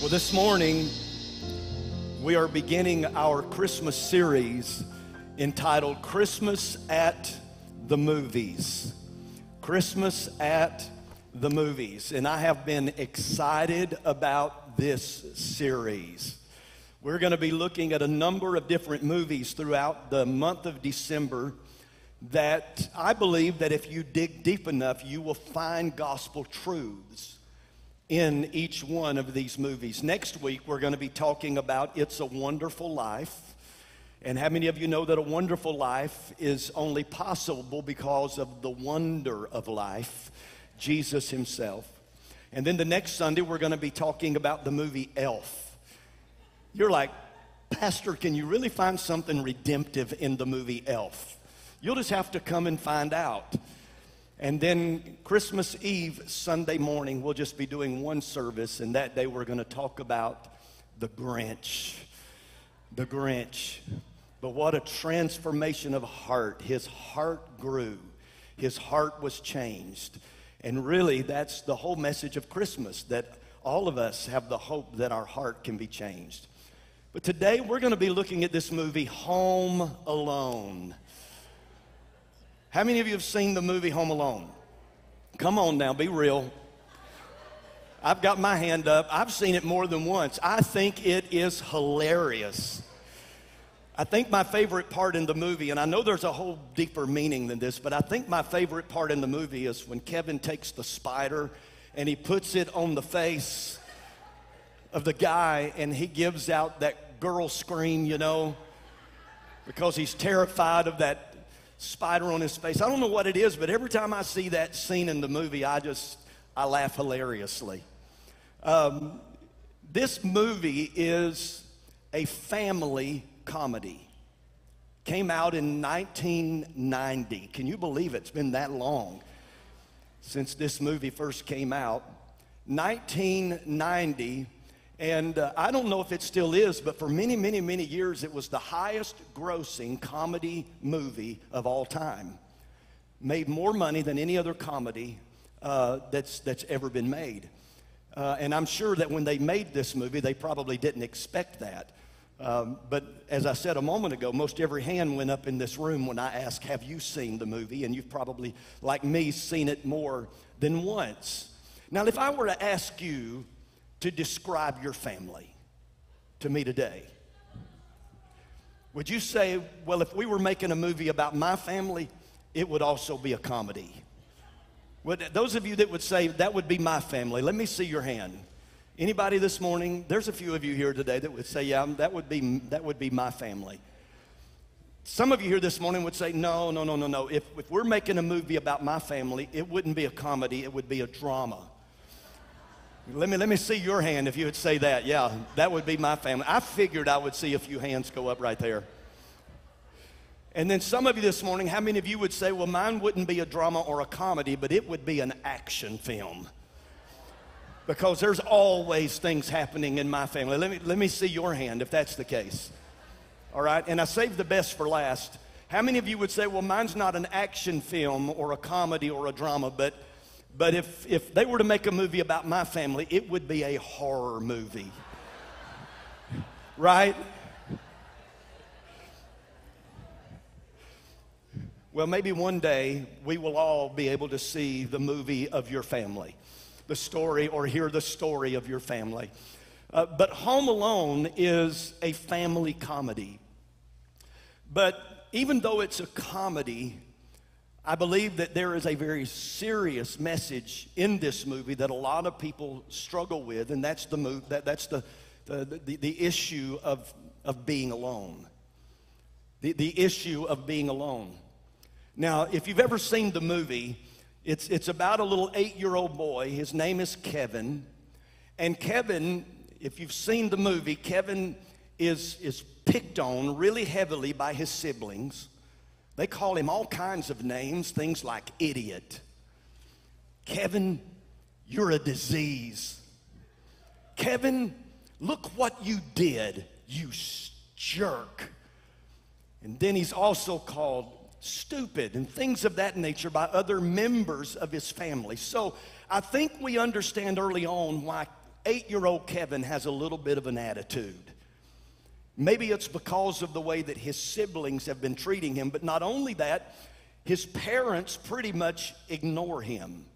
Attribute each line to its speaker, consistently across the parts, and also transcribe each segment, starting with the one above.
Speaker 1: Well, this morning, we are beginning our Christmas series entitled Christmas at the Movies. Christmas at the Movies. And I have been excited about this series. We're going to be looking at a number of different movies throughout the month of December that I believe that if you dig deep enough, you will find gospel truths in each one of these movies. Next week, we're going to be talking about It's a Wonderful Life. And how many of you know that a wonderful life is only possible because of the wonder of life, Jesus Himself? And then the next Sunday, we're going to be talking about the movie Elf. You're like, Pastor, can you really find something redemptive in the movie Elf? You'll just have to come and find out. And then Christmas Eve, Sunday morning, we'll just be doing one service, and that day we're going to talk about the Grinch. The Grinch. But what a transformation of heart. His heart grew, his heart was changed. And really, that's the whole message of Christmas that all of us have the hope that our heart can be changed. But today we're going to be looking at this movie, Home Alone. How many of you have seen the movie Home Alone? Come on now, be real. I've got my hand up. I've seen it more than once. I think it is hilarious. I think my favorite part in the movie, and I know there's a whole deeper meaning than this, but I think my favorite part in the movie is when Kevin takes the spider and he puts it on the face of the guy and he gives out that girl scream, you know, because he's terrified of that spider on his face. I don't know what it is, but every time I see that scene in the movie, I just I laugh hilariously. Um, this movie is a family comedy. Came out in 1990. Can you believe it? It's been that long since this movie first came out. 1990 and uh, I don't know if it still is, but for many, many, many years, it was the highest grossing comedy movie of all time. Made more money than any other comedy uh, that's, that's ever been made. Uh, and I'm sure that when they made this movie, they probably didn't expect that. Um, but as I said a moment ago, most every hand went up in this room when I asked, Have you seen the movie? And you've probably, like me, seen it more than once. Now, if I were to ask you, to describe your family to me today? Would you say, well, if we were making a movie about my family, it would also be a comedy? Would, those of you that would say that would be my family, let me see your hand. Anybody this morning? There's a few of you here today that would say, yeah, that would be, that would be my family. Some of you here this morning would say, no, no, no, no, no. If, if we're making a movie about my family, it wouldn't be a comedy, it would be a drama. Let me, let me see your hand if you would say that. Yeah, that would be my family. I figured I would see a few hands go up right there. And then some of you this morning, how many of you would say, well, mine wouldn't be a drama or a comedy, but it would be an action film? Because there's always things happening in my family. Let me, let me see your hand if that's the case. All right, and I saved the best for last. How many of you would say, well, mine's not an action film or a comedy or a drama, but but if, if they were to make a movie about my family, it would be a horror movie. right? Well, maybe one day we will all be able to see the movie of your family, the story, or hear the story of your family. Uh, but Home Alone is a family comedy. But even though it's a comedy, I believe that there is a very serious message in this movie that a lot of people struggle with, and that's the, move, that, that's the, the, the, the issue of, of being alone. The, the issue of being alone. Now, if you've ever seen the movie, it's, it's about a little eight year old boy. His name is Kevin. And Kevin, if you've seen the movie, Kevin is, is picked on really heavily by his siblings. They call him all kinds of names, things like idiot. Kevin, you're a disease. Kevin, look what you did, you jerk. And then he's also called stupid and things of that nature by other members of his family. So I think we understand early on why eight year old Kevin has a little bit of an attitude. Maybe it's because of the way that his siblings have been treating him, but not only that, his parents pretty much ignore him.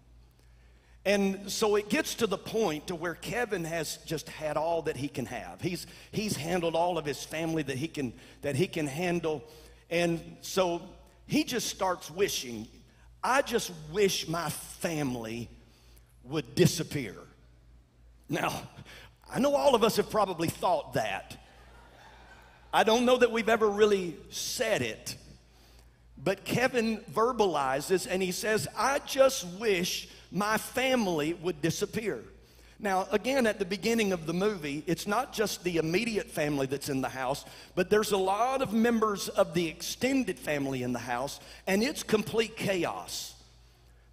Speaker 1: And so it gets to the point to where Kevin has just had all that he can have. He's, he's handled all of his family that he can, that he can handle. And so he just starts wishing, I just wish my family would disappear. Now, I know all of us have probably thought that. I don't know that we've ever really said it. But Kevin verbalizes and he says, I just wish my family would disappear. Now, again, at the beginning of the movie, it's not just the immediate family that's in the house, but there's a lot of members of the extended family in the house, and it's complete chaos.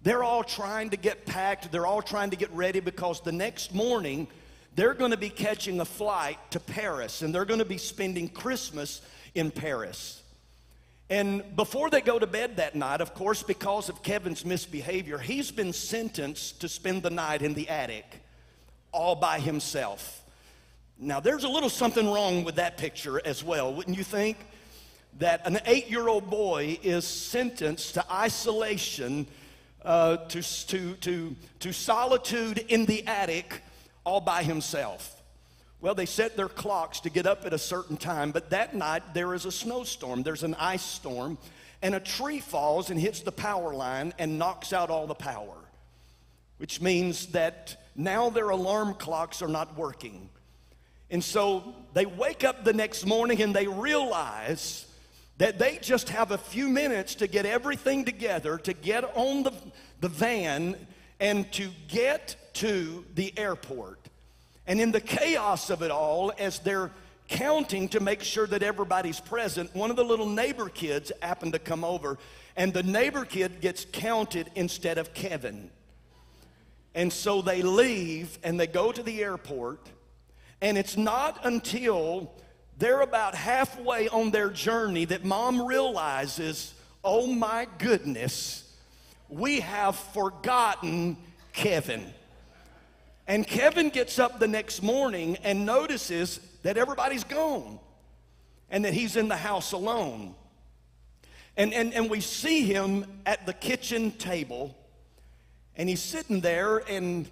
Speaker 1: They're all trying to get packed, they're all trying to get ready because the next morning they're going to be catching a flight to Paris and they're going to be spending Christmas in Paris. And before they go to bed that night, of course, because of Kevin's misbehavior, he's been sentenced to spend the night in the attic all by himself. Now, there's a little something wrong with that picture as well, wouldn't you think? That an eight year old boy is sentenced to isolation, uh, to, to, to, to solitude in the attic all by himself. Well, they set their clocks to get up at a certain time, but that night there is a snowstorm, there's an ice storm, and a tree falls and hits the power line and knocks out all the power, which means that now their alarm clocks are not working. And so they wake up the next morning and they realize that they just have a few minutes to get everything together, to get on the, the van, and to get to the airport. And in the chaos of it all, as they're counting to make sure that everybody's present, one of the little neighbor kids happened to come over, and the neighbor kid gets counted instead of Kevin. And so they leave and they go to the airport, and it's not until they're about halfway on their journey that mom realizes, oh my goodness, we have forgotten Kevin. And Kevin gets up the next morning and notices that everybody's gone and that he's in the house alone. And, and, and we see him at the kitchen table, and he's sitting there and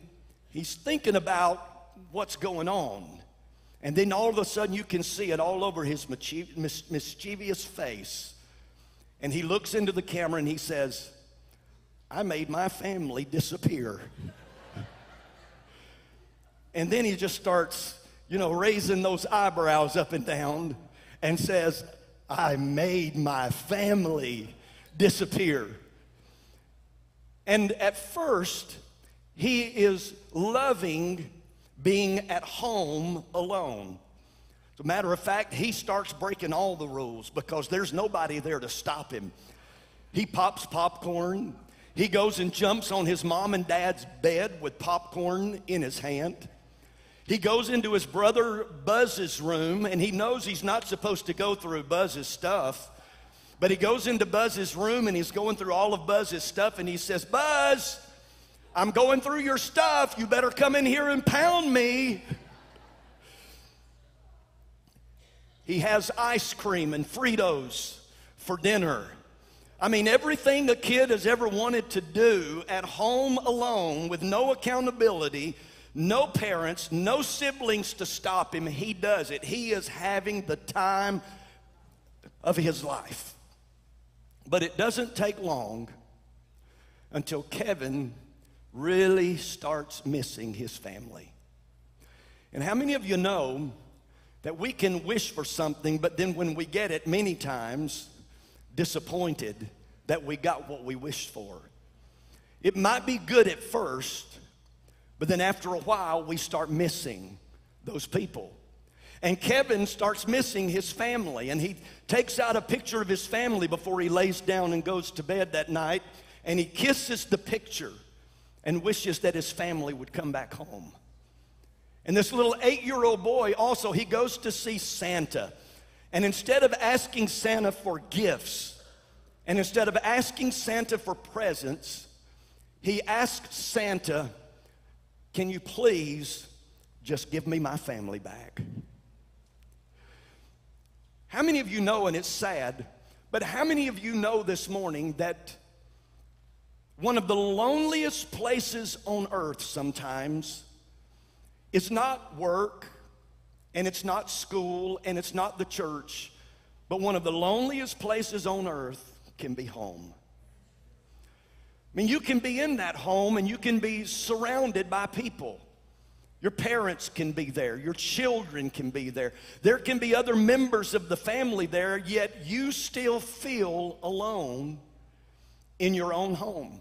Speaker 1: he's thinking about what's going on. And then all of a sudden, you can see it all over his mischievous face. And he looks into the camera and he says, I made my family disappear. And then he just starts, you know, raising those eyebrows up and down and says, I made my family disappear. And at first, he is loving being at home alone. As a matter of fact, he starts breaking all the rules because there's nobody there to stop him. He pops popcorn. He goes and jumps on his mom and dad's bed with popcorn in his hand. He goes into his brother Buzz's room and he knows he's not supposed to go through Buzz's stuff. But he goes into Buzz's room and he's going through all of Buzz's stuff and he says, Buzz, I'm going through your stuff. You better come in here and pound me. He has ice cream and Fritos for dinner. I mean, everything a kid has ever wanted to do at home alone with no accountability no parents, no siblings to stop him. He does it. He is having the time of his life. But it doesn't take long until Kevin really starts missing his family. And how many of you know that we can wish for something, but then when we get it, many times disappointed that we got what we wished for? It might be good at first, but then after a while, we start missing those people. And Kevin starts missing his family, and he takes out a picture of his family before he lays down and goes to bed that night, and he kisses the picture and wishes that his family would come back home. And this little eight year old boy also, he goes to see Santa. And instead of asking Santa for gifts, and instead of asking Santa for presents, he asks Santa can you please Just give me my family back. How many of you know, and it's sad, but how many of you know this morning that one of the loneliest places on earth sometimes is not work, and it's not school, and it's not the church, but one of the loneliest places on earth can be home. Mean, you can be in that home and you can be surrounded by people. Your parents can be there. Your children can be there. There can be other members of the family there, yet you still feel alone in your own home.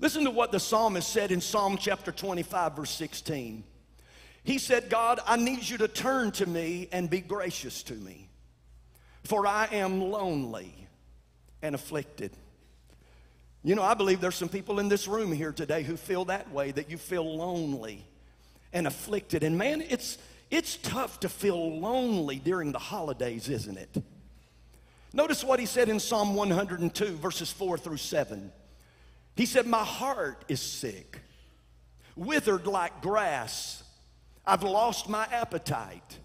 Speaker 1: Listen to what the psalmist said in Psalm chapter 25, verse 16. He said, God, I need you to turn to me and be gracious to me, for I am lonely and afflicted. You know, I believe there's some people in this room here today who feel that way, that you feel lonely and afflicted. And man, it's, it's tough to feel lonely during the holidays, isn't it? Notice what he said in Psalm 102, verses 4 through 7. He said, My heart is sick, withered like grass. I've lost my appetite.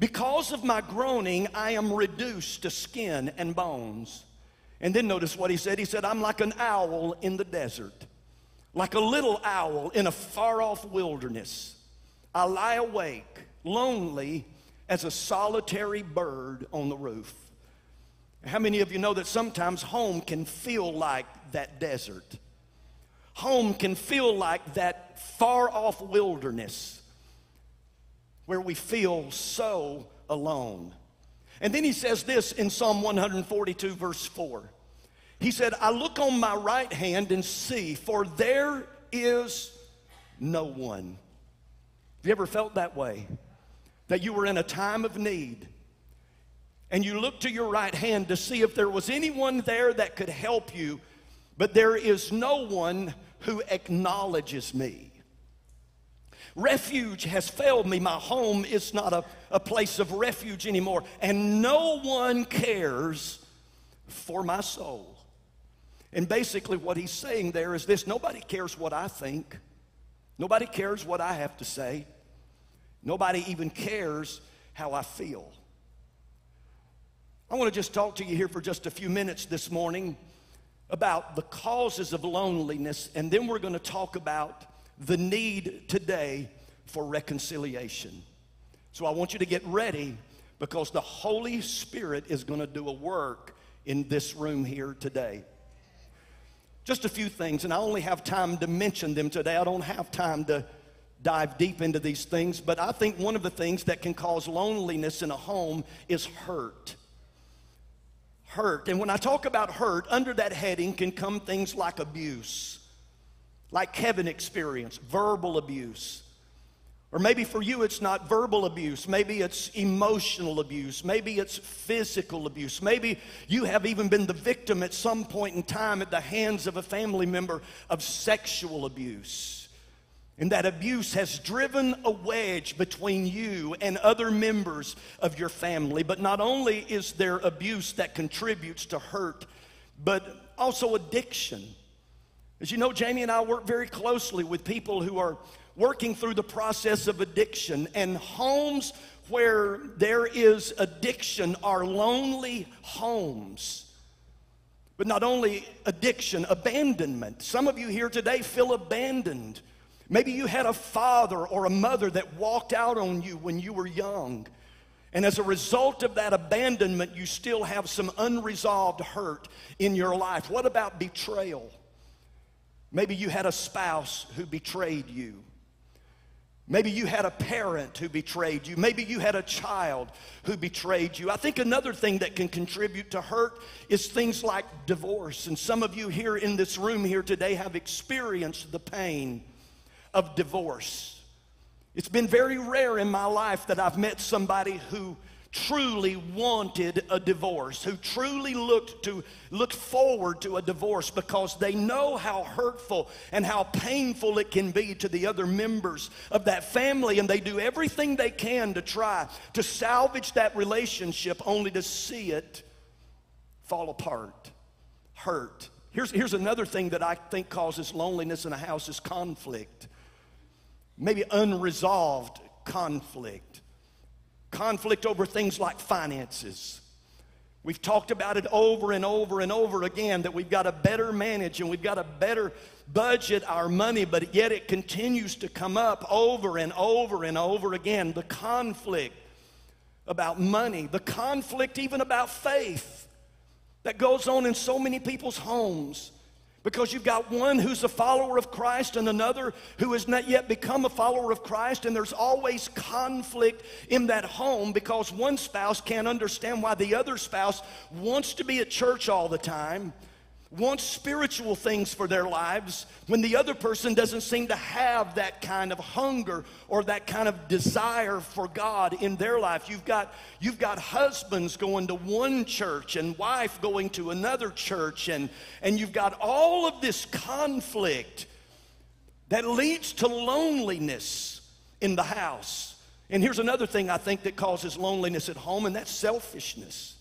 Speaker 1: Because of my groaning, I am reduced to skin and bones. And then notice what he said. He said, I'm like an owl in the desert like a little owl in a far off wilderness. I lie awake, lonely as a solitary bird on the roof. How many of you know that sometimes home can feel like that desert? Home can feel like that far off wilderness where we feel so alone. And then he says this in Psalm 142, verse 4. He said, I look on my right hand and see, for there is no one. Have you ever felt that way? That you were in a time of need and you looked to your right hand to see if there was anyone there that could help you, but there is no one who acknowledges me. Refuge has failed me. My home is not a, a place of refuge anymore, and no one cares for my soul. And basically, what he's saying there is this nobody cares what I think, nobody cares what I have to say, nobody even cares how I feel. I want to just talk to you here for just a few minutes this morning about the causes of loneliness, and then we're going to talk about the need today for reconciliation. So I want you to get ready because the Holy Spirit is going to do a work in this room here today. Just a few things, and I only have time to mention them today. I don't have time to dive deep into these things, but I think one of the things that can cause loneliness in a home is hurt. Hurt. And when I talk about hurt, under that heading can come things like abuse, like Kevin experienced, verbal abuse, or maybe for you, it's not verbal abuse. Maybe it's emotional abuse. Maybe it's physical abuse. Maybe you have even been the victim at some point in time at the hands of a family member of sexual abuse. And that abuse has driven a wedge between you and other members of your family. But not only is there abuse that contributes to hurt, but also addiction. As you know, Jamie and I work very closely with people who are working through the process of addiction, and homes where there is addiction are lonely homes. But not only addiction, abandonment. Some of you here today feel abandoned. Maybe you had a father or a mother that walked out on you when you were young. And as a result of that abandonment, you still have some unresolved hurt in your life. What about betrayal? Maybe you had a spouse who betrayed you. Maybe you had a parent who betrayed you. Maybe you had a child who betrayed you. I think another thing that can contribute to hurt is things like divorce. And some of you here in this room here today have experienced the pain of divorce. It's been very rare in my life that I've met somebody who truly wanted a divorce, who truly looked to looked forward to a divorce because they know how hurtful and how painful it can be to the other members of that family and they do everything they can to try to salvage that relationship only to see it fall apart, hurt. Here's, here's another thing that I think causes loneliness in a house is conflict. maybe unresolved conflict. Conflict over things like finances. We've talked about it over and over and over again that we've got to better manage and we've got to better budget our money, but yet it continues to come up over and over and over again. The conflict about money, the conflict even about faith that goes on in so many people's homes. Because you've got one who's a follower of Christ and another who has not yet become a follower of Christ, and there's always conflict in that home because one spouse can't understand why the other spouse wants to be at church all the time wants spiritual things for their lives when the other person doesn't seem to have that kind of hunger or that kind of desire for God in their life. You've got, you've got husbands going to one church and wife going to another church, and, and you've got all of this conflict that leads to loneliness in the house. And here's another thing I think that causes loneliness at home, and that's selfishness.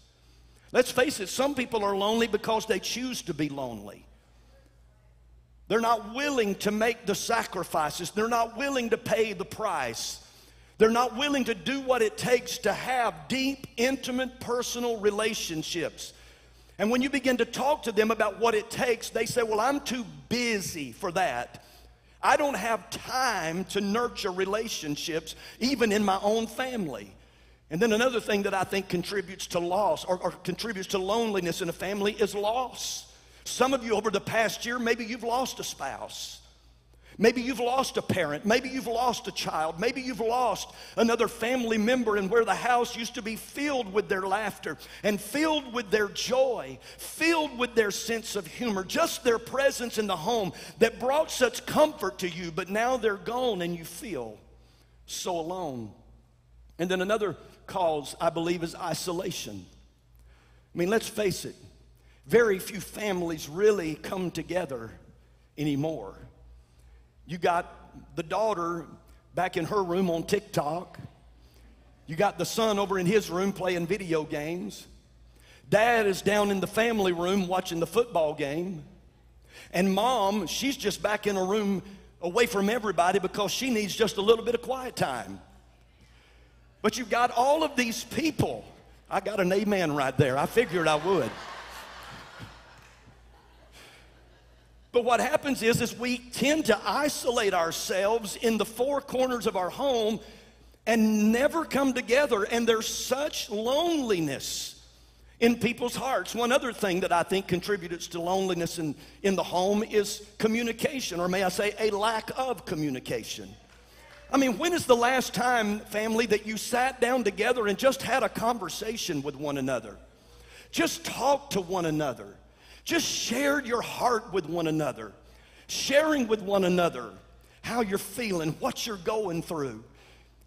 Speaker 1: Let's face it, some people are lonely because they choose to be lonely. They're not willing to make the sacrifices, they're not willing to pay the price. They're not willing to do what it takes to have deep, intimate, personal relationships. And when you begin to talk to them about what it takes, they say, Well, I'm too busy for that. I don't have time to nurture relationships, even in my own family. And then another thing that I think contributes to loss or, or, contributes to loneliness in a family is loss. Some of you over the past year, maybe you've lost a spouse. Maybe you've lost a parent. Maybe you've lost a child. Maybe you've lost another family member, and where the house used to be filled with their laughter and filled with their joy, filled with their sense of humor, just their presence in the home that brought such comfort to you, but now they're gone and you feel so alone. And then another cause, I believe, is isolation. I mean, let's face it, very few families really come together anymore. You got the daughter back in her room on TikTok. You got the son over in his room playing video games. Dad is down in the family room watching the football game. And mom, she's just back in a room away from everybody because she needs just a little bit of quiet time. But you've got all of these people. I got an amen right there. I figured I would. But what happens is, is we tend to isolate ourselves in the four corners of our home and never come together. And there's such loneliness in people's hearts. One other thing that I think contributes to loneliness in, in the home is communication, or may I say, a lack of communication. I mean, when is the last time, family, that you sat down together and just had a conversation with one another? Just talked to one another. Just shared your heart with one another. Sharing with one another how you're feeling, what you're going through.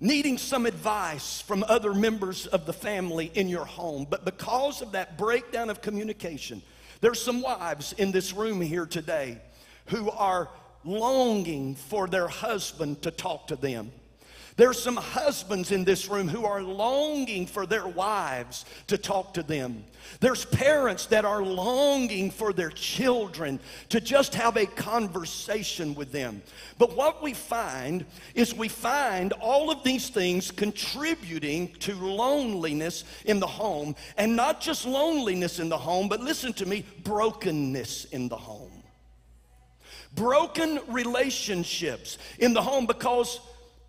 Speaker 1: Needing some advice from other members of the family in your home. But because of that breakdown of communication, there's some wives in this room here today who are longing for their husband to talk to them. There's some husbands in this room who are longing for their wives to talk to them. There's parents that are longing for their children to just have a conversation with them. But what we find is we find all of these things contributing to loneliness in the home, and not just loneliness in the home, but listen to me, brokenness in the home broken relationships in the home because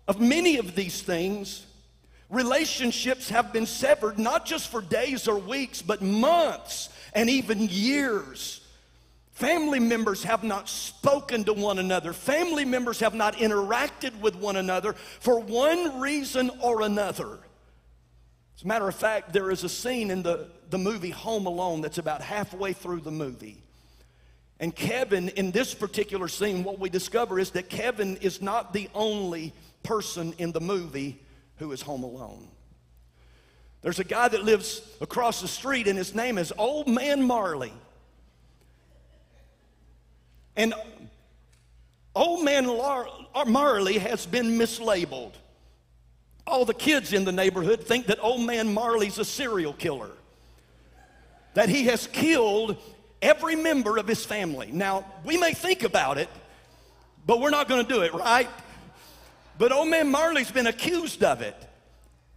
Speaker 1: of many of these things. Relationships have been severed not just for days or weeks, but months and even years. Family members have not spoken to one another. Family members have not interacted with one another for one reason or another. As a matter of fact, there is a scene in the, the movie Home Alone that's about halfway through the movie. And Kevin, in this particular scene, what we discover is that Kevin is not the only person in the movie who is home alone. There's a guy that lives across the street, and his name is Old Man Marley. And Old Man uh, Marley has been mislabeled. All the kids in the neighborhood think that Old Man Marley's a serial killer, that he has killed every member of his family. Now, we may think about it, but we're not going to do it, right? But old man Marley's been accused of it.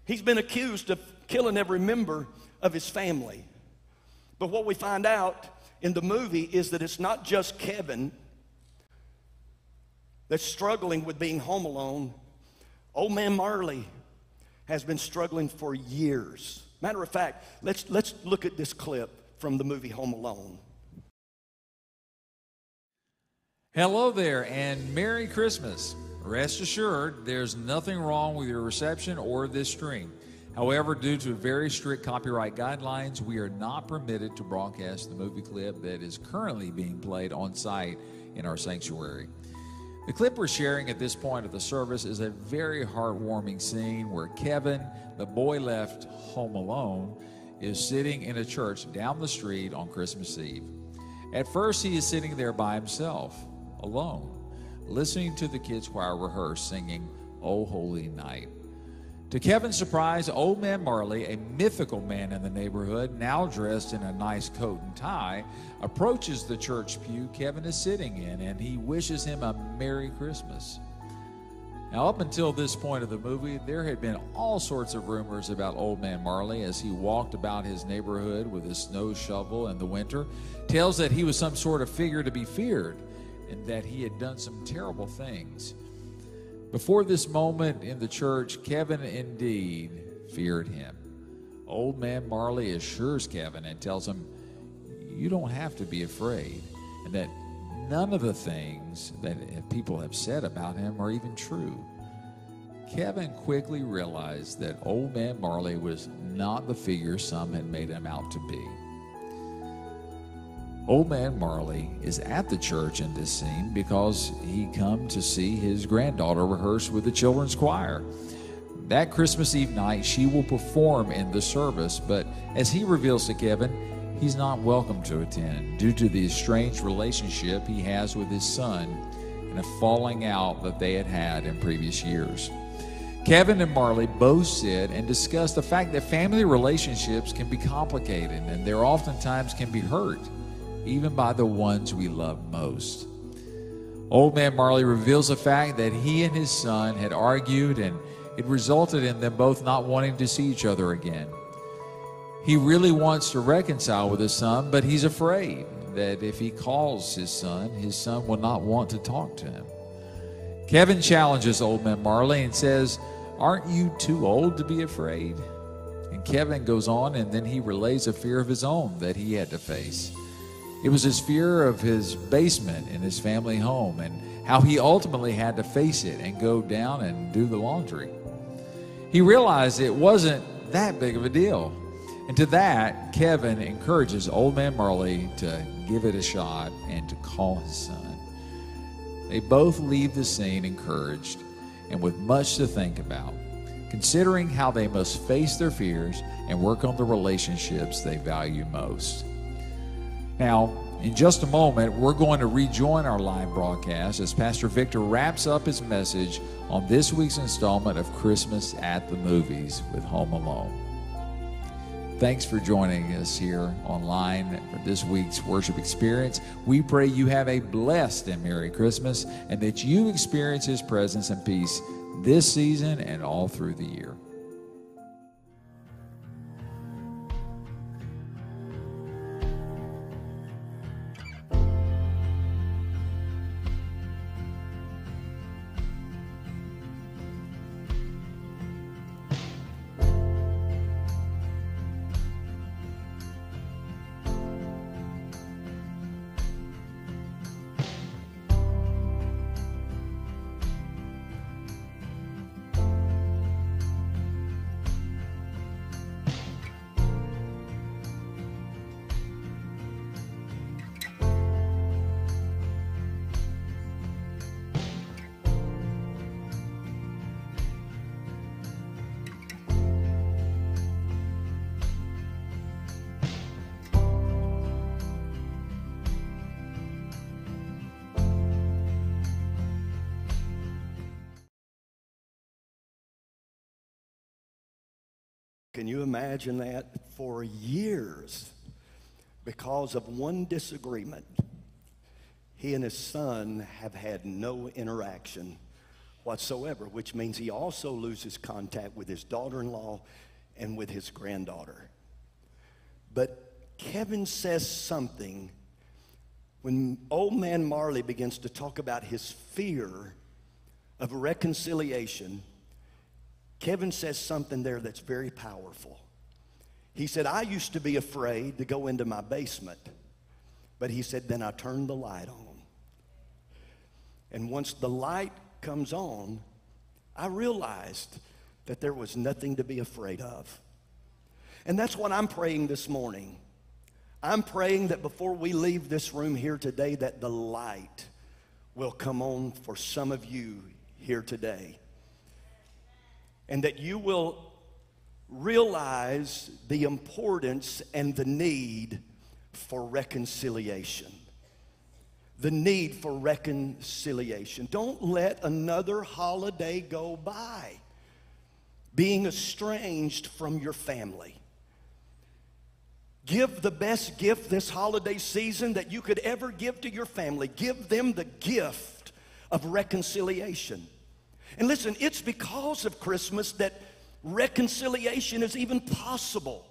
Speaker 1: He's been accused of killing every member of his family. But what we find out in the movie is that it's not just Kevin that's struggling with being home alone. Old man Marley has been struggling for years. Matter of fact, let's, let's look at this clip from the movie Home Alone.
Speaker 2: Hello there, and Merry Christmas. Rest assured, there's nothing wrong with your reception or this stream. However, due to very strict copyright guidelines, we are not permitted to broadcast the movie clip that is currently being played on site in our sanctuary. The clip we're sharing at this point of the service is a very heartwarming scene where Kevin, the boy left home alone, is sitting in a church down the street on Christmas Eve. At first, he is sitting there by himself, alone, listening to the kids' choir rehearse singing, Oh Holy Night. To Kevin's surprise, old man Marley, a mythical man in the neighborhood, now dressed in a nice coat and tie, approaches the church pew Kevin is sitting in and he wishes him a Merry Christmas. Now, up until this point of the movie, there had been all sorts of rumors about Old Man Marley as he walked about his neighborhood with his snow shovel in the winter. Tales that he was some sort of figure to be feared and that he had done some terrible things. Before this moment in the church, Kevin indeed feared him. Old man Marley assures Kevin and tells him, You don't have to be afraid, and that none of the things that people have said about him are even true. Kevin quickly realized that old man Marley was not the figure some had made him out to be. Old man Marley is at the church in this scene because he come to see his granddaughter rehearse with the children's choir. That Christmas Eve night, she will perform in the service, but as he reveals to Kevin, he's not welcome to attend due to the estranged relationship he has with his son and a falling out that they had had in previous years. Kevin and Marley both sit and discuss the fact that family relationships can be complicated and there oftentimes can be hurt even by the ones we love most. Old man Marley reveals the fact that he and his son had argued and it resulted in them both not wanting to see each other again. He really wants to reconcile with his son, but he's afraid that if he calls his son, his son will not want to talk to him. Kevin challenges old man Marley and says, Aren't you too old to be afraid? And Kevin goes on and then he relays a fear of his own that he had to face. It was his fear of his basement in his family home and how he ultimately had to face it and go down and do the laundry. He realized it wasn't that big of a deal. And to that, Kevin encourages old man Marley to give it a shot and to call his son. They both leave the scene encouraged and with much to think about, considering how they must face their fears and work on the relationships they value most. Now, in just a moment, we're going to rejoin our live broadcast as Pastor Victor wraps up his message on this week's installment of Christmas at the Movies with Home Alone. Thanks for joining us here online for this week's worship experience. We pray you have a blessed and Merry Christmas and that you experience His presence and peace this season and all through the year.
Speaker 1: Can you imagine that? For years, because of one disagreement, he and his son have had no interaction whatsoever, which means he also loses contact with his daughter in law and with his granddaughter. But Kevin says something when old man Marley begins to talk about his fear of reconciliation. Kevin says something there that's very powerful. He said, I used to be afraid to go into my basement, but he said, then I turned the light on. And once the light comes on, I realized that there was nothing to be afraid of. And that's what I'm praying this morning. I'm praying that before we leave this room here today, that the light will come on for some of you here today. And that you will realize the importance and the need for reconciliation. The need for reconciliation. Don't let another holiday go by being estranged from your family. Give the best gift this holiday season that you could ever give to your family. Give them the gift of reconciliation. And listen, it's because of Christmas that reconciliation is even possible.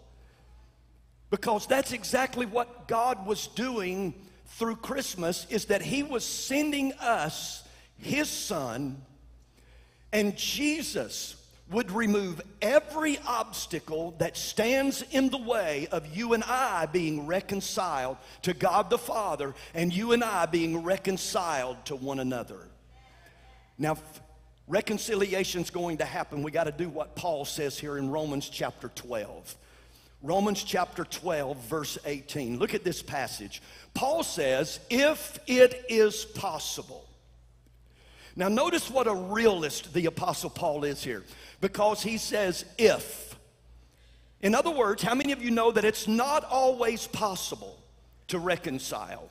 Speaker 1: Because that's exactly what God was doing through Christmas is that he was sending us his son and Jesus would remove every obstacle that stands in the way of you and I being reconciled to God the Father and you and I being reconciled to one another. Now, reconciliation is going to happen. We got to do what Paul says here in Romans chapter 12. Romans chapter 12, verse 18. Look at this passage. Paul says, If it is possible. Now, notice what a realist the Apostle Paul is here because he says, if. In other words, how many of you know that it's not always possible to reconcile?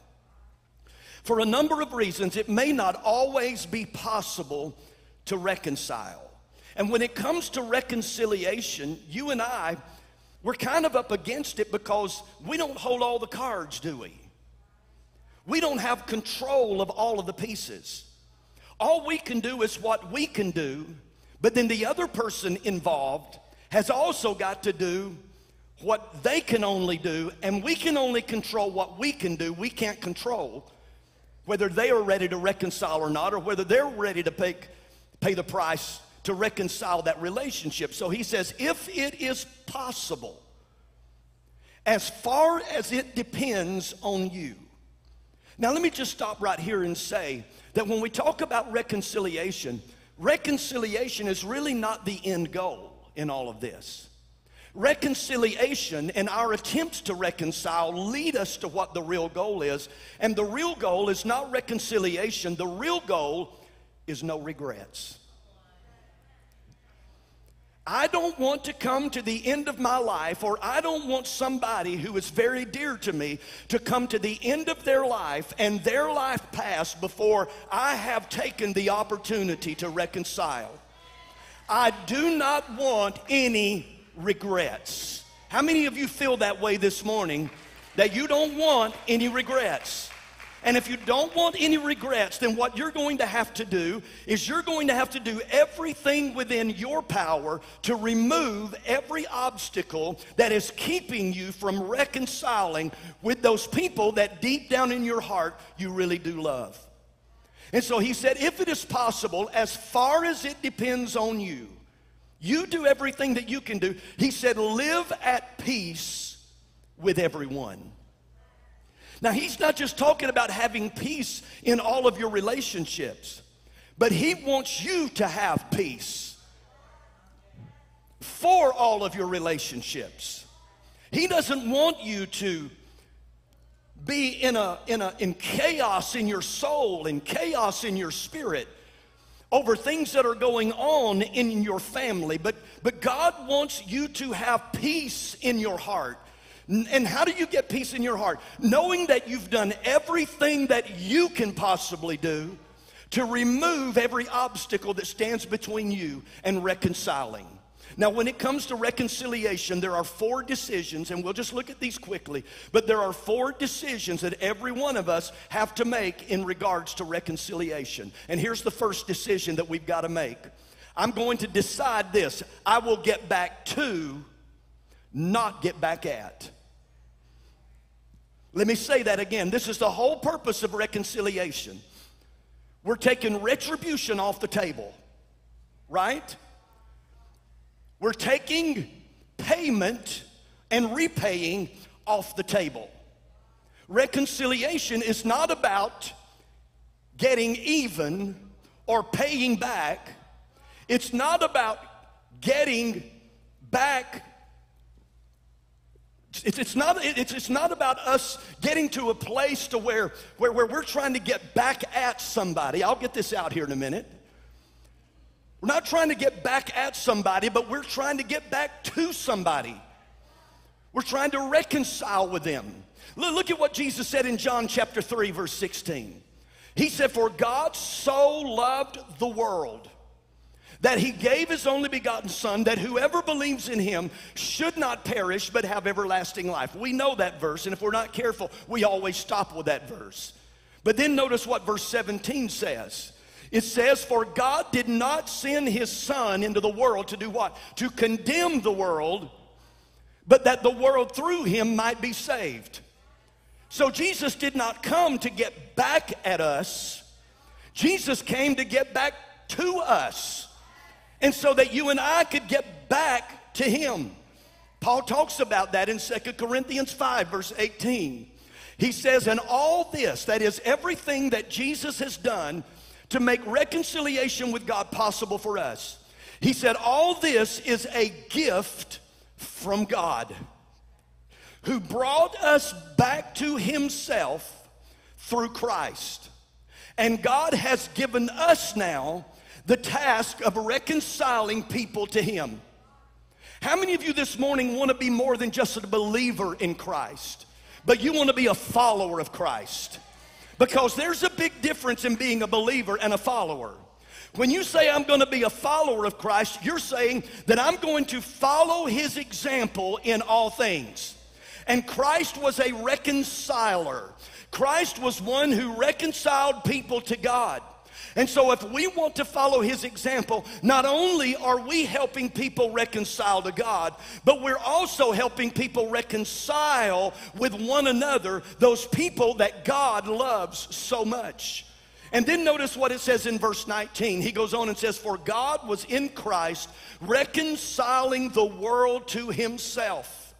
Speaker 1: For a number of reasons, it may not always be possible to reconcile. And when it comes to reconciliation, you and I, we're kind of up against it because we don't hold all the cards, do we? We don't have control of all of the pieces. All we can do is what we can do but then the other person involved has also got to do what they can only do, and we can only control what we can do. We can't control whether they are ready to reconcile or not, or whether they're ready to pay, pay the price to reconcile that relationship. So he says, if it is possible, as far as it depends on you. Now, let me just stop right here and say that when we talk about reconciliation, reconciliation is really not the end goal in all of this. Reconciliation and our attempts to reconcile lead us to what the real goal is. And the real goal is not reconciliation, the real goal is no regrets. I don't want to come to the end of my life, or I don't want somebody who is very dear to me to come to the end of their life and their life pass before I have taken the opportunity to reconcile. I do not want any regrets. How many of you feel that way this morning that you don't want any regrets? And if you don't want any regrets, then what you're going to have to do is you're going to have to do everything within your power to remove every obstacle that is keeping you from reconciling with those people that deep down in your heart you really do love. And so he said, if it is possible, as far as it depends on you, you do everything that you can do. He said, live at peace with everyone. Now, he's not just talking about having peace in all of your relationships, but he wants you to have peace for all of your relationships. He doesn't want you to be in a in a in chaos in your soul and chaos in your spirit over things that are going on in your family but but God wants you to have peace in your heart and how do you get peace in your heart? Knowing that you've done everything that you can possibly do to remove every obstacle that stands between you and reconciling. Now, when it comes to reconciliation, there are four decisions, and we'll just look at these quickly. But there are four decisions that every one of us have to make in regards to reconciliation. And here's the first decision that we've got to make I'm going to decide this I will get back to, not get back at. Let me say that again. This is the whole purpose of reconciliation. We're taking retribution off the table, right? We're taking payment and repaying off the table. Reconciliation is not about getting even or paying back. It's not about getting back. It's, it's, not, it's, it's not about us getting to a place to where, where, where we're trying to get back at somebody. I'll get this out here in a minute. We're not trying to get back at somebody, but we're trying to get back to somebody. We're trying to reconcile with them. Look at what Jesus said in John chapter 3, verse 16. He said, For God so loved the world that he gave his only begotten Son, that whoever believes in him should not perish but have everlasting life. We know that verse, and if we're not careful, we always stop with that verse. But then notice what verse 17 says. It says, For God did not send his Son into the world to do what? To condemn the world, but that the world through him might be saved. So Jesus did not come to get back at us, Jesus came to get back to us. And so that you and I could get back to him. Paul talks about that in Second Corinthians 5, verse 18. He says, And all this, that is everything that Jesus has done, to make reconciliation with God possible for us. He said, All this is a gift from God who brought us back to Himself through Christ. And God has given us now the task of reconciling people to Him. How many of you this morning want to be more than just a believer in Christ, but you want to be a follower of Christ? Because there's a big difference in being a believer and a follower. When you say, I'm going to be a follower of Christ, you're saying that I'm going to follow his example in all things. And Christ was a reconciler. Christ was one who reconciled people to God. And so, if we want to follow his example, not only are we helping people reconcile to God, but we're also helping people reconcile with one another, those people that God loves so much. And then notice what it says in verse 19. He goes on and says, For God was in Christ reconciling the world to himself.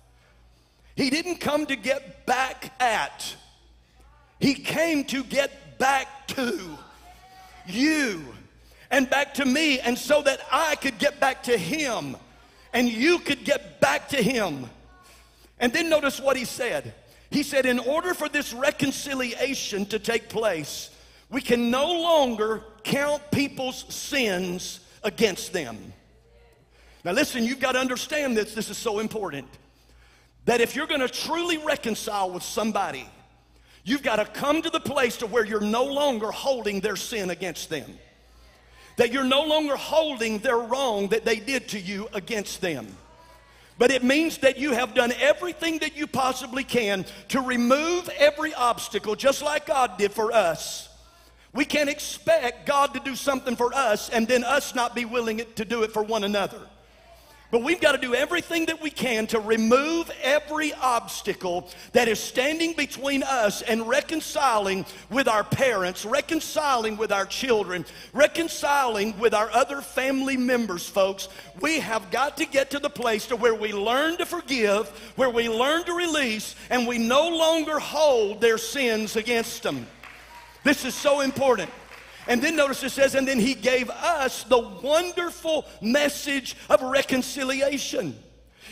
Speaker 1: He didn't come to get back at, he came to get back to you and back to me, and so that I could get back to him and you could get back to him. And then notice what he said. He said, In order for this reconciliation to take place, we can no longer count people's sins against them. Now, listen, you've got to understand this. This is so important. That if you're going to truly reconcile with somebody, You've got to come to the place to where you're no longer holding their sin against them. That you're no longer holding their wrong that they did to you against them. But it means that you have done everything that you possibly can to remove every obstacle, just like God did for us. We can't expect God to do something for us and then us not be willing to do it for one another. But we've got to do everything that we can to remove every obstacle that is standing between us and reconciling with our parents, reconciling with our children, reconciling with our other family members, folks. We have got to get to the place to where we learn to forgive, where we learn to release, and we no longer hold their sins against them. This is so important. And then notice it says, and then he gave us the wonderful message of reconciliation.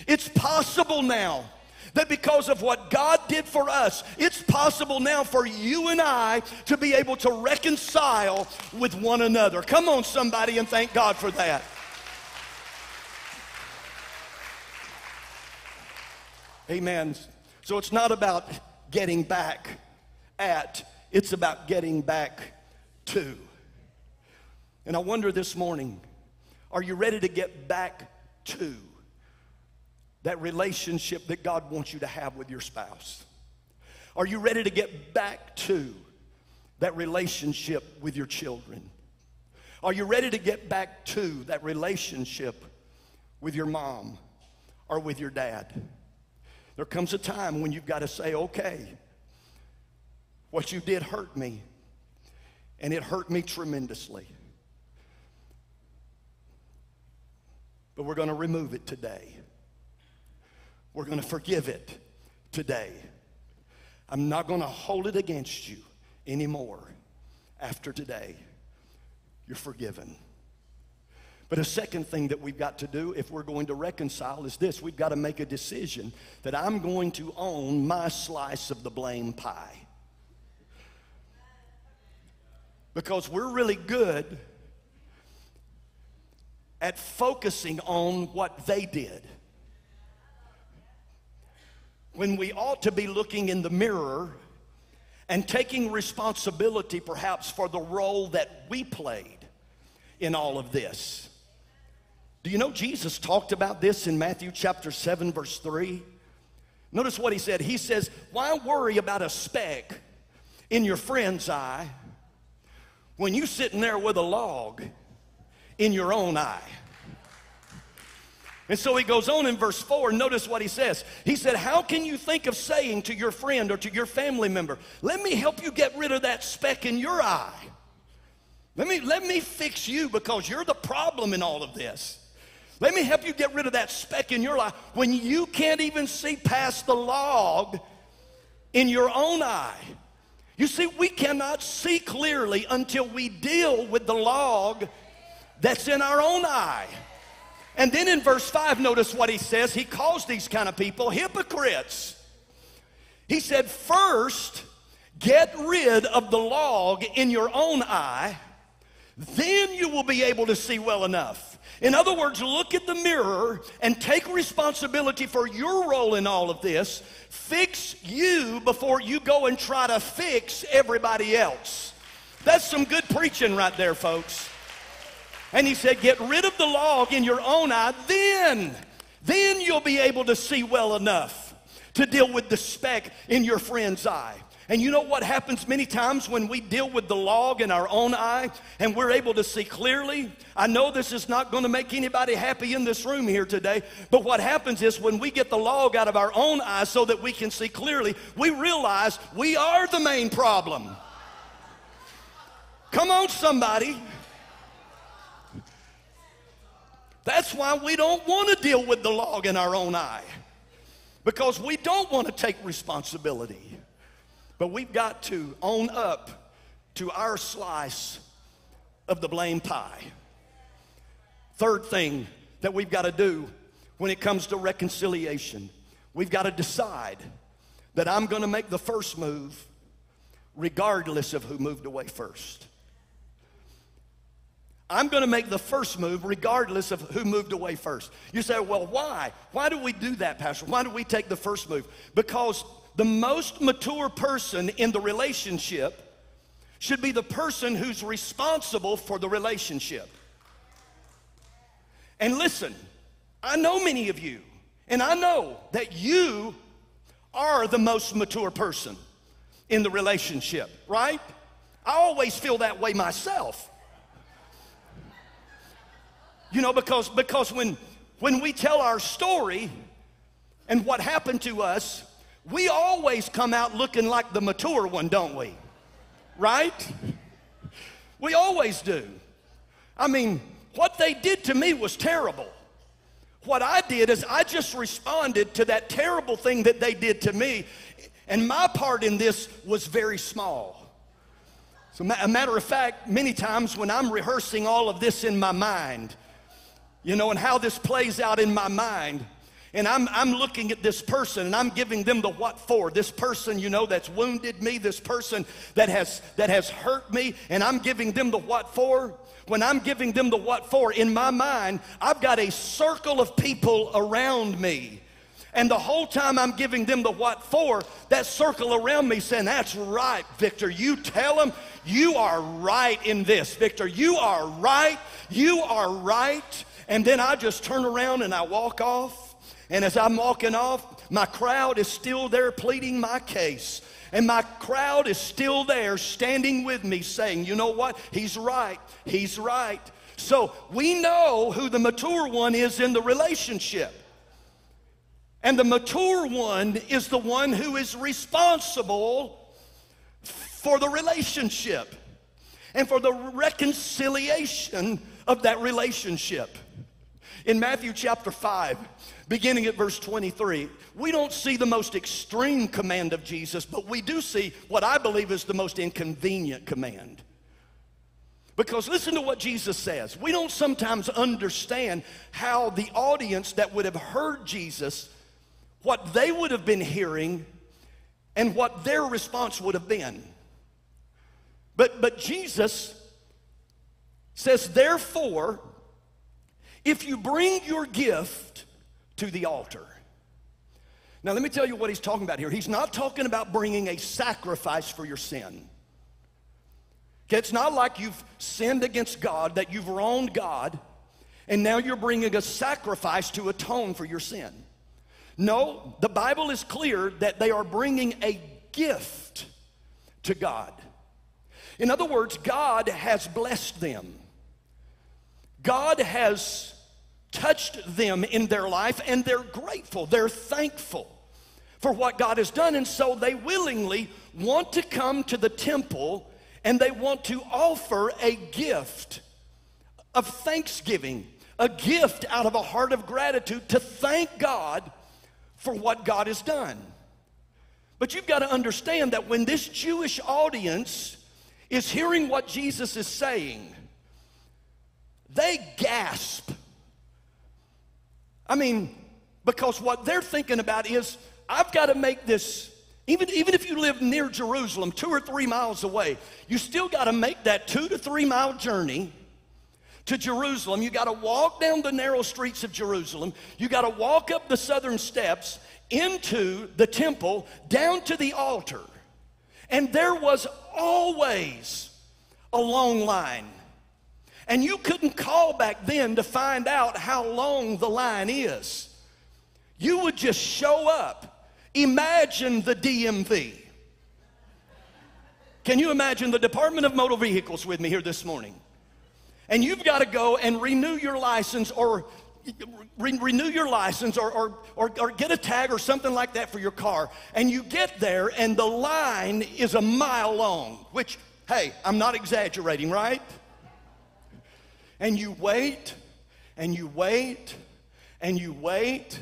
Speaker 1: It's possible now that because of what God did for us, it's possible now for you and I to be able to reconcile with one another. Come on, somebody, and thank God for that. Amen. So it's not about getting back at, it's about getting back to. And I wonder this morning are you ready to get back to that relationship that God wants you to have with your spouse? Are you ready to get back to that relationship with your children? Are you ready to get back to that relationship with your mom or with your dad? There comes a time when you've got to say, okay, what you did hurt me, and it hurt me tremendously. But we're going to remove it today. We're going to forgive it today. I'm not going to hold it against you anymore after today. You're forgiven. But a second thing that we've got to do if we're going to reconcile is this we've got to make a decision that I'm going to own my slice of the blame pie. Because we're really good at focusing on what they did when we ought to be looking in the mirror and taking responsibility perhaps for the role that we played in all of this. Do you know Jesus talked about this in Matthew chapter 7, verse 3? Notice what he said. He says, Why worry about a speck in your friend's eye when you're sitting there with a log in your own eye? And so he goes on in verse 4, notice what he says. He said, How can you think of saying to your friend or to your family member, Let me help you get rid of that speck in your eye? Let me, let me fix you because you're the problem in all of this. Let me help you get rid of that speck in your life when you can't even see past the log in your own eye. You see, we cannot see clearly until we deal with the log that's in our own eye. And then in verse 5, notice what he says. He calls these kind of people hypocrites. He said, First, get rid of the log in your own eye, then you will be able to see well enough. In other words, look at the mirror and take responsibility for your role in all of this. Fix you before you go and try to fix everybody else. That's some good preaching right there, folks. And he said, Get rid of the log in your own eye, then, then you'll be able to see well enough to deal with the speck in your friend's eye. And you know what happens many times when we deal with the log in our own eye and we're able to see clearly? I know this is not going to make anybody happy in this room here today, but what happens is when we get the log out of our own eye so that we can see clearly, we realize we are the main problem. Come on, somebody. That's why we don't want to deal with the log in our own eye because we don't want to take responsibility. But we've got to own up to our slice of the blame pie. Third thing that we've got to do when it comes to reconciliation, we've got to decide that I'm going to make the first move regardless of who moved away first. I'm going to make the first move regardless of who moved away first. You say, well, why? Why do we do that, Pastor? Why do we take the first move? Because the most mature person in the relationship should be the person who's responsible for the relationship. And listen, I know many of you, and I know that you are the most mature person in the relationship, right? I always feel that way myself. You know, because, because when, when we tell our story and what happened to us, we always come out looking like the mature one, don't we? Right? We always do. I mean, what they did to me was terrible. What I did is I just responded to that terrible thing that they did to me, and my part in this was very small. So, a matter of fact, many times when I'm rehearsing all of this in my mind, you know, and how this plays out in my mind, and I'm, I'm looking at this person and I'm giving them the what for. This person, you know, that's wounded me, this person that has, that has hurt me, and I'm giving them the what for. When I'm giving them the what for, in my mind, I've got a circle of people around me. And the whole time I'm giving them the what for, that circle around me saying, That's right, Victor. You tell them you are right in this, Victor. You are right. You are right. And then I just turn around and I walk off. And as I'm walking off, my crowd is still there pleading my case. And my crowd is still there standing with me saying, you know what? He's right. He's right. So we know who the mature one is in the relationship. And the mature one is the one who is responsible for the relationship and for the reconciliation of that relationship. In Matthew chapter 5, beginning at verse 23, we don't see the most extreme command of Jesus, but we do see what I believe is the most inconvenient command. Because listen to what Jesus says. We don't sometimes understand how the audience that would have heard Jesus, what they would have been hearing, and what their response would have been. But, but Jesus says, therefore, if you bring your gift to the altar. Now, let me tell you what he's talking about here. He's not talking about bringing a sacrifice for your sin. Okay, it's not like you've sinned against God, that you've wronged God, and now you're bringing a sacrifice to atone for your sin. No, the Bible is clear that they are bringing a gift to God. In other words, God has blessed them. God has touched them in their life and they're grateful, they're thankful for what God has done. And so they willingly want to come to the temple and they want to offer a gift of thanksgiving, a gift out of a heart of gratitude to thank God for what God has done. But you've got to understand that when this Jewish audience is hearing what Jesus is saying, they gasp. I mean, because what they're thinking about is, I've got to make this, even, even if you live near Jerusalem, two or three miles away, you still got to make that two to three mile journey to Jerusalem. You got to walk down the narrow streets of Jerusalem. You got to walk up the southern steps into the temple, down to the altar. And there was always a long line. And you couldn't call back then to find out how long the line is. You would just show up. Imagine the DMV. Can you imagine the Department of Motor Vehicles with me here this morning? And you've got to go and renew your license or re- renew your license or, or, or, or get a tag or something like that for your car. And you get there and the line is a mile long, which, hey, I'm not exaggerating, right? And you wait, and you wait, and you wait,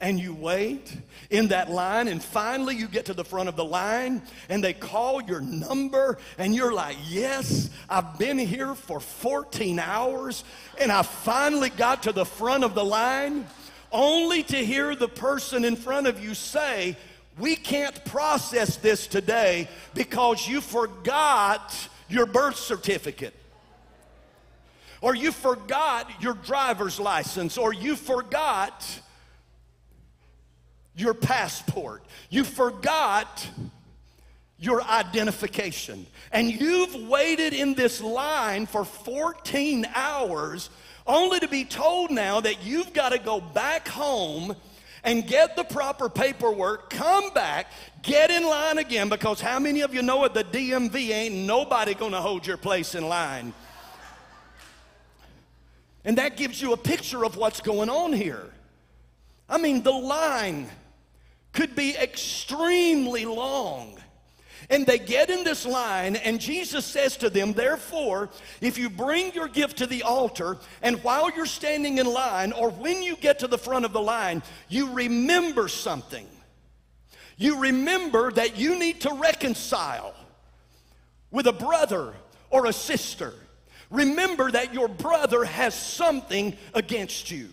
Speaker 1: and you wait in that line, and finally you get to the front of the line, and they call your number, and you're like, Yes, I've been here for 14 hours, and I finally got to the front of the line, only to hear the person in front of you say, We can't process this today because you forgot your birth certificate or you forgot your driver's license, or you forgot your passport, you forgot your identification, and you've waited in this line for 14 hours only to be told now that you've got to go back home and get the proper paperwork, come back, get in line again, because how many of you know at the DMV ain't nobody gonna hold your place in line? And that gives you a picture of what's going on here. I mean, the line could be extremely long. And they get in this line, and Jesus says to them, Therefore, if you bring your gift to the altar, and while you're standing in line, or when you get to the front of the line, you remember something. You remember that you need to reconcile with a brother or a sister remember that your brother has something against you.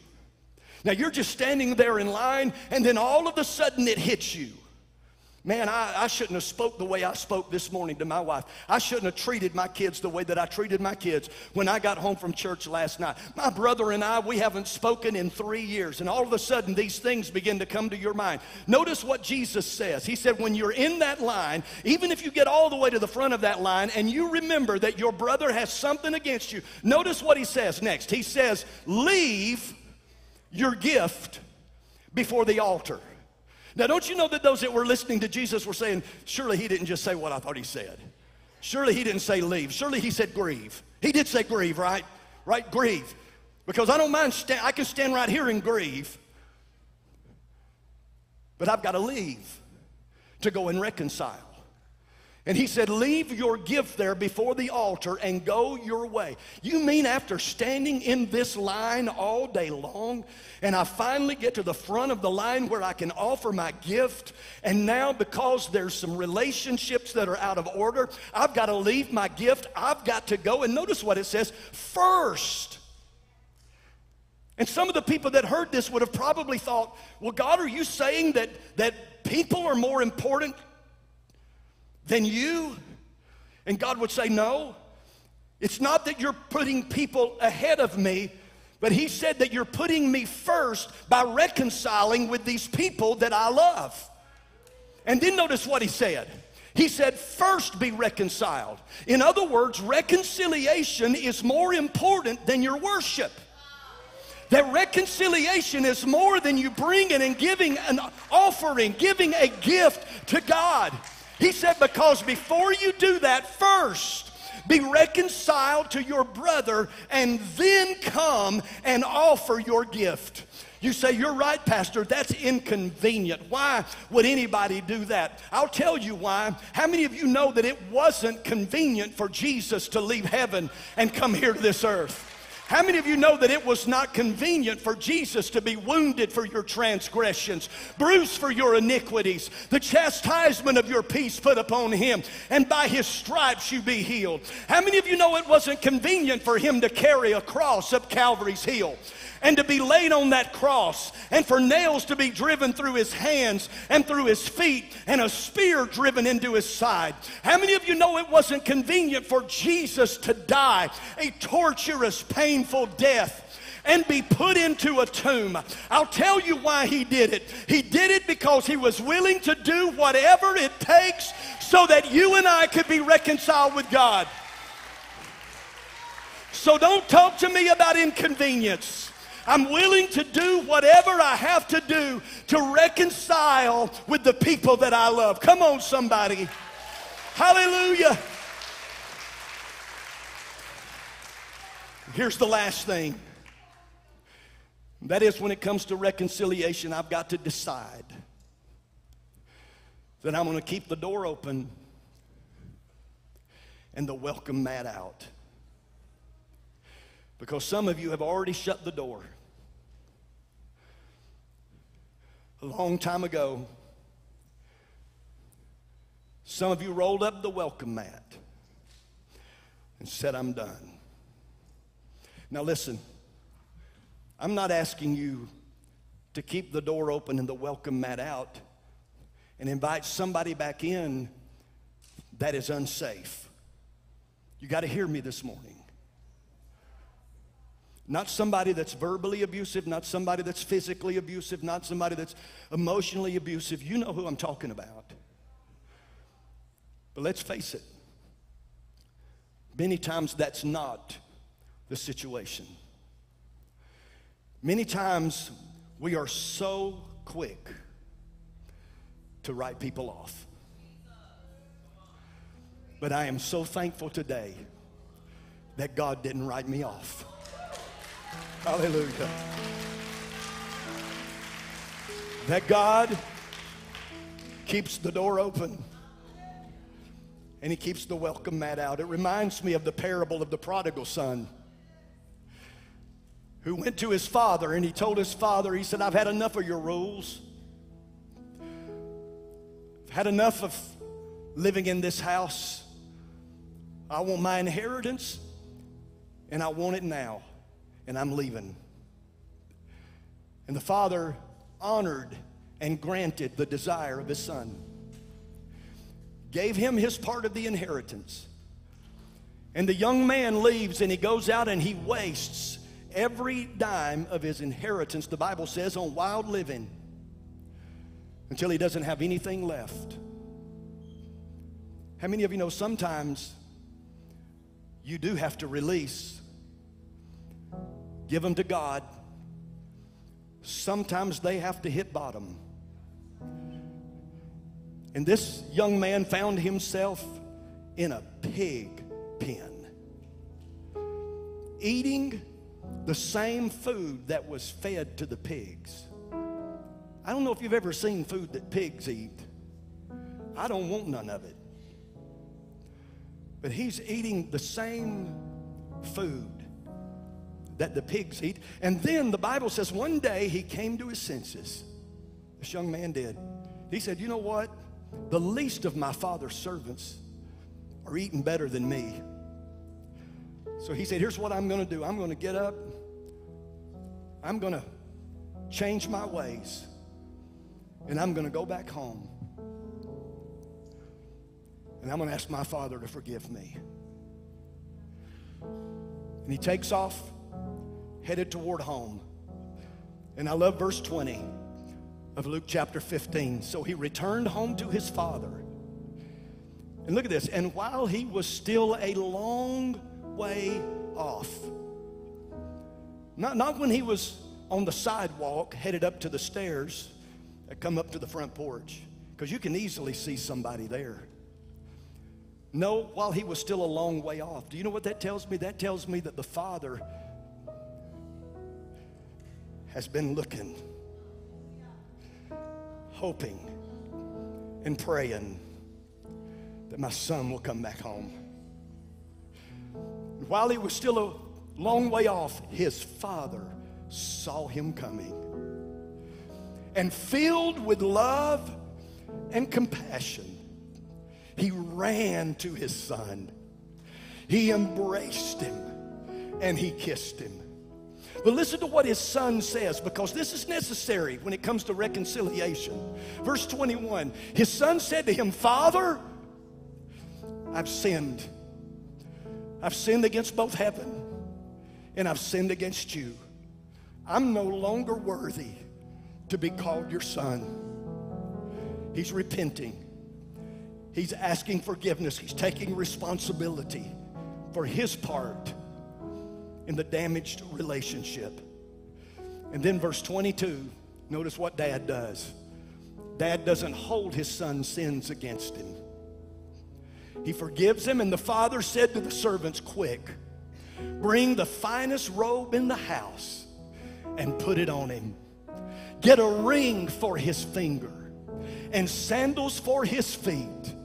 Speaker 1: Now you're just standing there in line, and then all of a sudden it hits you. Man, I, I shouldn't have spoke the way I spoke this morning to my wife. I shouldn't have treated my kids the way that I treated my kids when I got home from church last night. My brother and I, we haven't spoken in three years, and all of a sudden these things begin to come to your mind. Notice what Jesus says. He said, when you're in that line, even if you get all the way to the front of that line and you remember that your brother has something against you, notice what he says next. He says, leave your gift before the altar. Now, don't you know that those that were listening to Jesus were saying, surely he didn't just say what I thought he said. Surely he didn't say leave. Surely he said grieve. He did say grieve, right? Right? Grieve. Because I don't mind, sta- I can stand right here and grieve. But I've got to leave to go and reconcile. And he said, Leave your gift there before the altar and go your way. You mean after standing in this line all day long, and I finally get to the front of the line where I can offer my gift, and now because there's some relationships that are out of order, I've got to leave my gift, I've got to go. And notice what it says first. And some of the people that heard this would have probably thought, Well, God, are you saying that, that people are more important than you? And God would say, No. It's not that you're putting people ahead of me, but He said that you're putting me first by reconciling with these people that I love. And then notice what He said. He said, first be reconciled. In other words, reconciliation is more important than your worship. That reconciliation is more than you bringing and giving an offering, giving a gift to God. He said, because before you do that, first be reconciled to your brother and then come and offer your gift. You say, You're right, Pastor, that's inconvenient. Why would anybody do that? I'll tell you why. How many of you know that it wasn't convenient for Jesus to leave heaven and come here to this earth? How many of you know that it was not convenient for Jesus to be wounded for your transgressions, bruised for your iniquities, the chastisement of your peace put upon him, and by his stripes you be healed? How many of you know it wasn't convenient for him to carry a cross up Calvary's hill? And to be laid on that cross, and for nails to be driven through his hands and through his feet, and a spear driven into his side. How many of you know it wasn't convenient for Jesus to die a torturous, painful death? and be put into a tomb. I'll tell you why he did it. He did it because he was willing to do whatever it takes so that you and I could be reconciled with God. So don't talk to me about inconvenience. I'm willing to do whatever I have to do to reconcile with the people that I love. Come on, somebody. Hallelujah. Here's the last thing. That is, when it comes to reconciliation, I've got to decide that I'm going to keep the door open and the welcome mat out. Because some of you have already shut the door. A long time ago, some of you rolled up the welcome mat and said, I'm done. Now, listen, I'm not asking you to keep the door open and the welcome mat out and invite somebody back in that is unsafe. You got to hear me this morning. Not somebody that's verbally abusive, not somebody that's physically abusive, not somebody that's emotionally abusive. You know who I'm talking about. But let's face it, many times that's not the situation. Many times we are so quick to write people off. But I am so thankful today that God didn't write me off. Hallelujah. That God keeps the door open and he keeps the welcome mat out. It reminds me of the parable of the prodigal son who went to his father and he told his father, he said, I've had enough of your rules. I've had enough of living in this house. I want my inheritance and I want it now and I'm leaving. And the father honored and granted the desire of his son. gave him his part of the inheritance. And the young man leaves and he goes out and he wastes every dime of his inheritance, the Bible says, on wild living until he doesn't have anything left. How many of you know sometimes you do have to release, give them to God? Sometimes they have to hit bottom. And this young man found himself in a pig pen, eating the same food that was fed to the pigs. I don't know if you've ever seen food that pigs eat. I don't want none of it. But he's eating the same food that the pigs eat. And then the Bible says one day he came to his senses. This young man did. He said, You know what? The least of my father's servants are eating better than me. So he said, Here's what I'm going to do I'm going to get up, I'm going to change my ways, and I'm going to go back home. And I'm going to ask my father to forgive me. And he takes off, headed toward home. And I love verse 20 of Luke chapter 15. So he returned home to his father. And look at this. And while he was still a long way off, not, not when he was on the sidewalk headed up to the stairs that come up to the front porch, because you can easily see somebody there. No, while he was still a long way off. Do you know what that tells me? That tells me that the Father has been looking hoping and praying that my son will come back home. While he was still a long way off, his father saw him coming. And filled with love and compassion, he ran to his son. He embraced him and he kissed him. But listen to what his son says because this is necessary when it comes to reconciliation. Verse 21 His son said to him, Father, I've sinned. I've sinned against both heaven and I've sinned against you. I'm no longer worthy to be called your son. He's repenting. He's asking forgiveness. He's taking responsibility for his part in the damaged relationship. And then, verse 22, notice what dad does. Dad doesn't hold his son's sins against him. He forgives him, and the father said to the servants, Quick, bring the finest robe in the house and put it on him. Get a ring for his finger and sandals for his feet.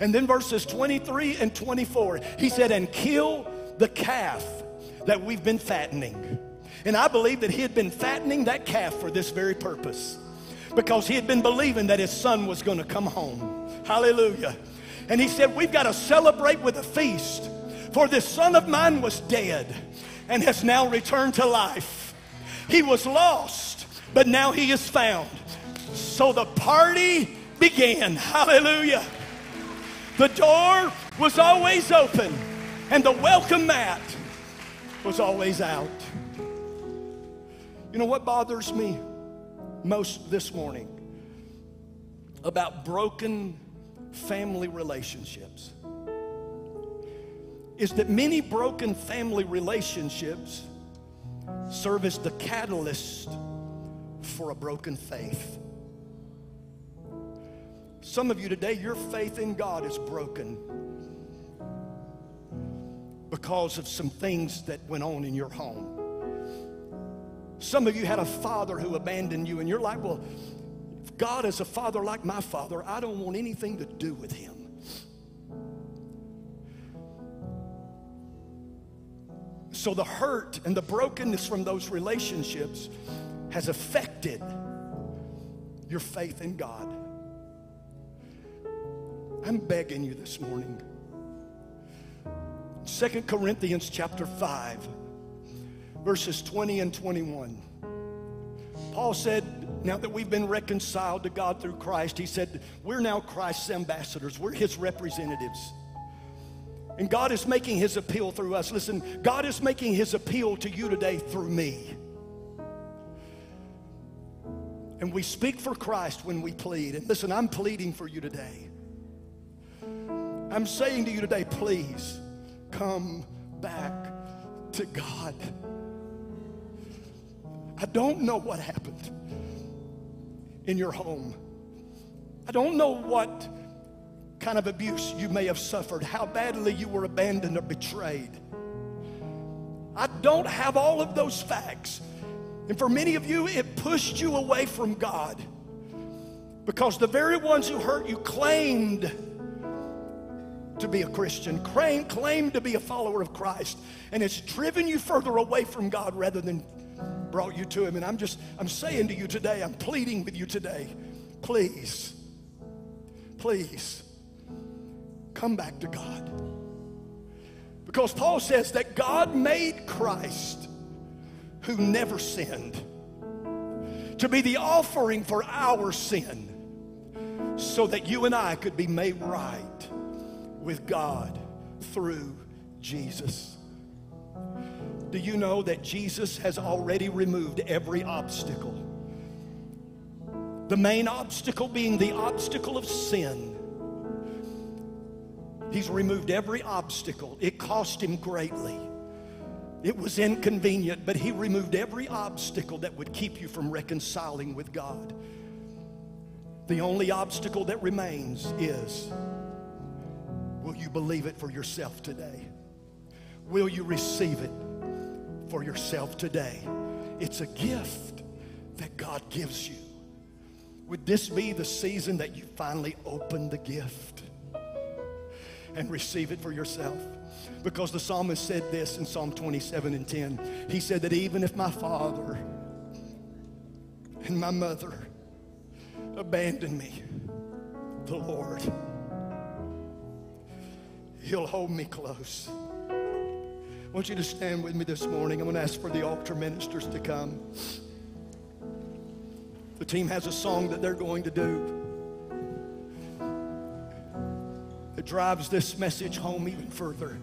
Speaker 1: And then verses 23 and 24, he said, And kill the calf that we've been fattening. And I believe that he had been fattening that calf for this very purpose because he had been believing that his son was going to come home. Hallelujah. And he said, We've got to celebrate with a feast, for this son of mine was dead and has now returned to life. He was lost, but now he is found. So the party began. Hallelujah. The door was always open, and the welcome mat was always out. You know what bothers me most this morning about broken family relationships is that many broken family relationships serve as the catalyst for a broken faith. Some of you today, your faith in God is broken because of some things that went on in your home. Some of you had a father who abandoned you, and you're like, well, if God is a father like my father, I don't want anything to do with him. So the hurt and the brokenness from those relationships has affected your faith in God. I'm begging you this morning Second Corinthians chapter 5, verses 20 and 21. Paul said, now that we've been reconciled to God through Christ, he said, we're now Christ's ambassadors, we're his representatives. And God is making his appeal through us. Listen, God is making his appeal to you today through me. And we speak for Christ when we plead. And listen, I'm pleading for you today. I'm saying to you today, please come back to God. I don't know what happened in your home. I don't know what kind of abuse you may have suffered, how badly you were abandoned or betrayed. I don't have all of those facts. And for many of you, it pushed you away from God because the very ones who hurt you claimed to be a Christian, claim, claimed to be a follower of Christ, and it's driven you further away from God rather than brought you to Him. And I'm just, I'm saying to you today, I'm pleading with you today, please, please come back to God. Because Paul says that God made Christ, who never sinned, to be the offering for our sin, so that you and I could be made right with God through Jesus. Do you know that Jesus has already removed every obstacle? The main obstacle being the obstacle of sin. He's removed every obstacle. It cost him greatly. It was inconvenient, but he removed every obstacle that would keep you from reconciling with God. The only obstacle that remains is will you believe it for yourself today? Will you receive it for yourself today? It's a gift that God gives you. Would this be the season that you finally open the gift? and receive it for yourself. Because the psalmist said this in Psalm 27 and 10. He said that even if my father and my mother abandon me, the Lord, He'll hold me close. I want you to stand with me this morning. I'm going to ask for the altar ministers to come. The team has a song that they're going to do. It drives this message home even further.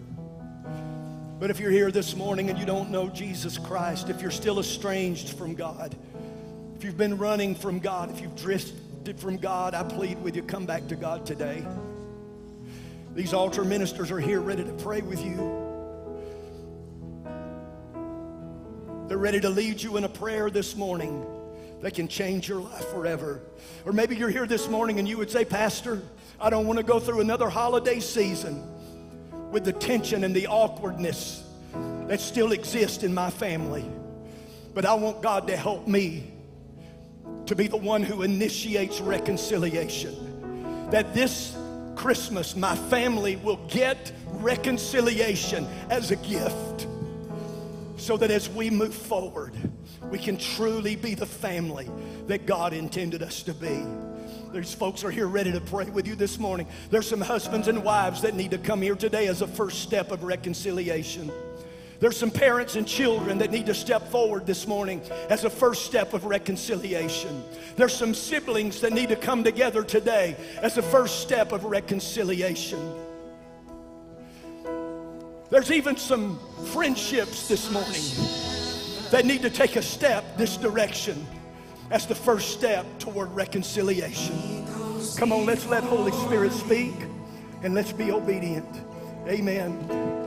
Speaker 1: But if you're here this morning and you don't know Jesus Christ, if you're still estranged from God, if you've been running from God, if you've drifted from God, I plead with you, come back to God today. These altar ministers are here ready to pray with you. They're ready to lead you in a prayer this morning that can change your life forever. Or maybe you're here this morning and you would say, Pastor, I don't want to go through another holiday season with the tension and the awkwardness that still exists in my family. But I want God to help me to be the one who initiates reconciliation. That this Christmas, my family will get reconciliation as a gift so that as we move forward, we can truly be the family that God intended us to be. There's folks are here ready to pray with you this morning. There's some husbands and wives that need to come here today as a first step of reconciliation. There's some parents and children that need to step forward this morning as a first step of reconciliation. There's some siblings that need to come together today as a first step of reconciliation. There's even some friendships this morning that need to take a step this direction as the first step toward reconciliation. Come on, let's let Holy Spirit speak and let's be obedient. Amen.